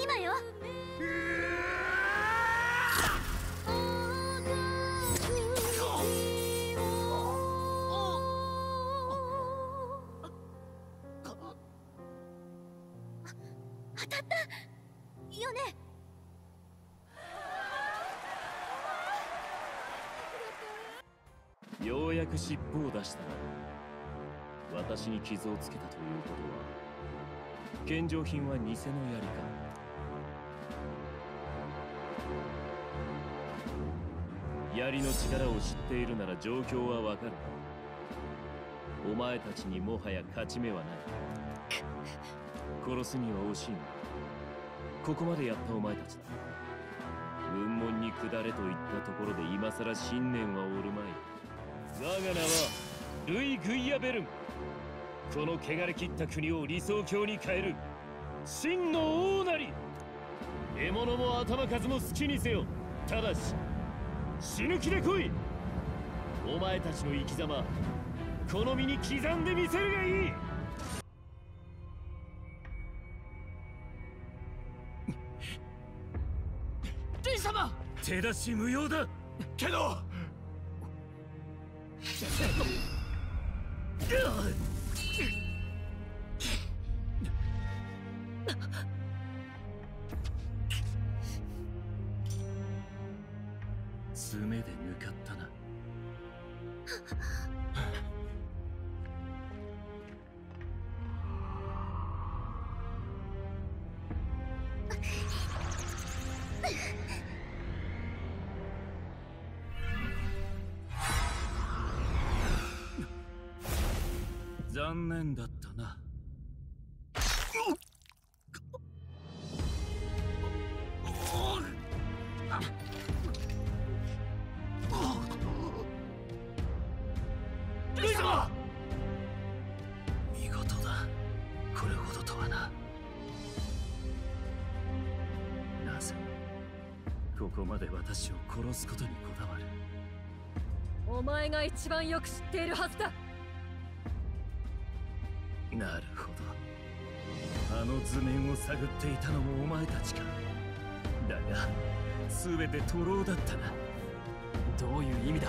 今よ。ようやく尻尾を出したな私に傷をつけたということは献上品は偽の槍か槍の力を知っているなら状況はわかる。お前たちにもはや勝ち目はない。殺すには惜しいここまでやったお前たちだ。雲門に下れと言ったところで今さら信念はおるまい。我が名はルイ・グイアベルン。この汚れ切った国を理想郷に変える。真の王なり。獲物も頭数も好きにせよ。ただし死ぬ気で来い。お前たちの生き様この身に刻んでみせるがいい。レイ様！手出し無用だ。けど爪で抜かったな。残念だったな。レイ様見事だ。これほどとはな。なぜ？ここまで私を殺すことにこだわる。お前が一番よく知っているはずだ。なるほど。あの図面を探っていたのもお前たちか。だが全て徒労だったな。どういう意味だ？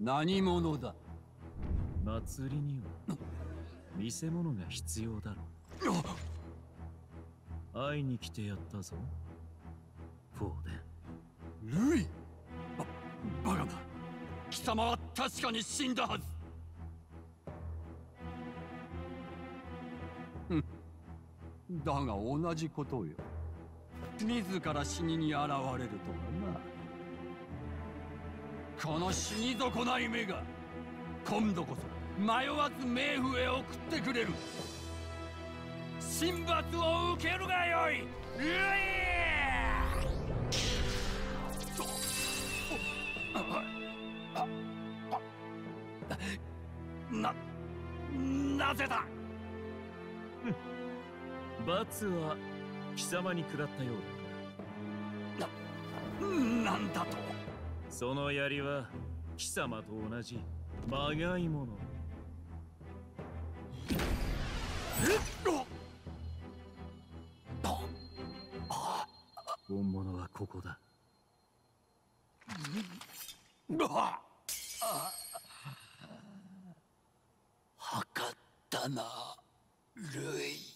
何者だ？祭りには見せ物が必要だろう。会いに来てやったぞ。フォーデン。ルイ。ババカだ。貴様は確かに死んだはず。だが同じことよ。自ら死にに現れるとはなこの死に損ない目が今度こそ迷わず冥府へ送ってくれる。神罰を受けるがよい。ルイな、なぜだ？罰は貴様に下ったようだ。なんだと？その槍は貴様と同じまがいもの。本物はここだ。はかったなルイ。